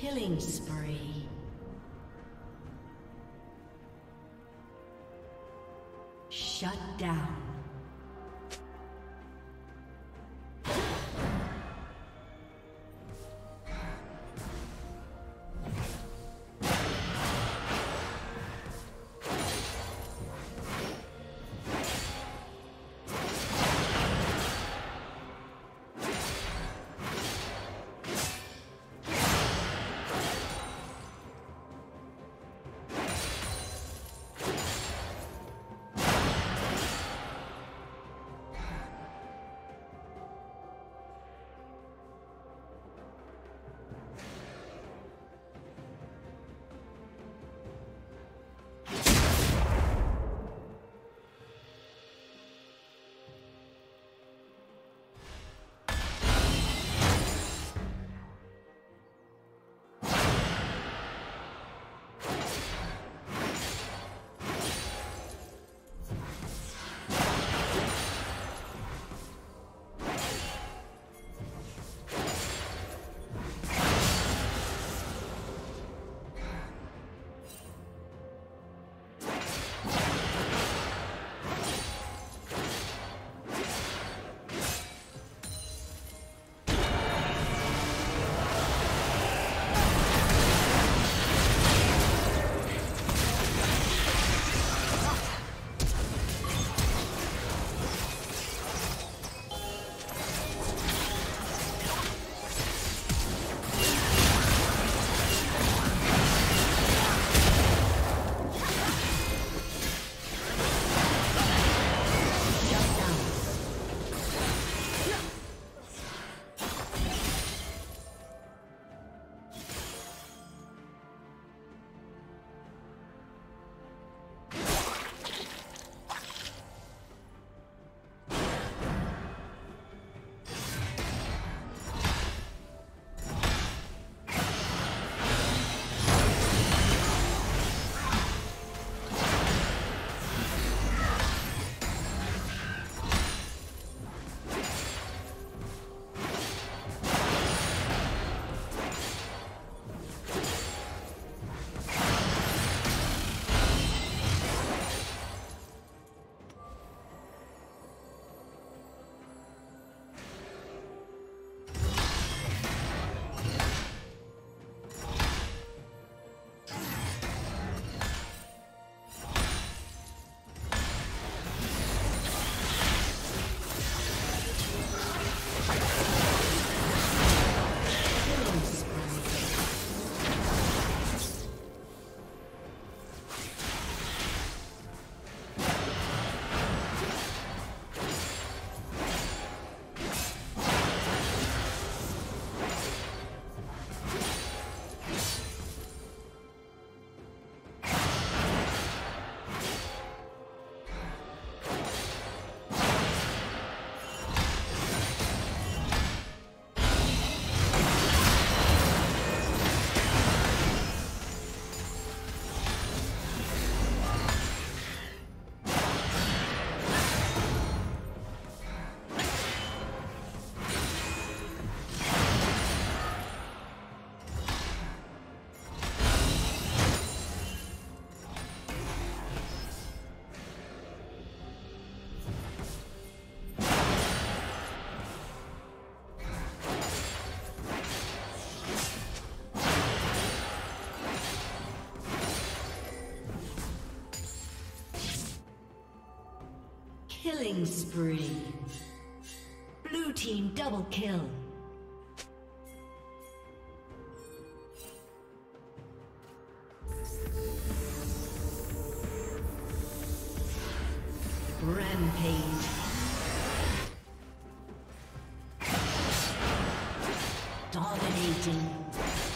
Killing spree. Killing spree. Blue team double kill. Rampage. Dominating.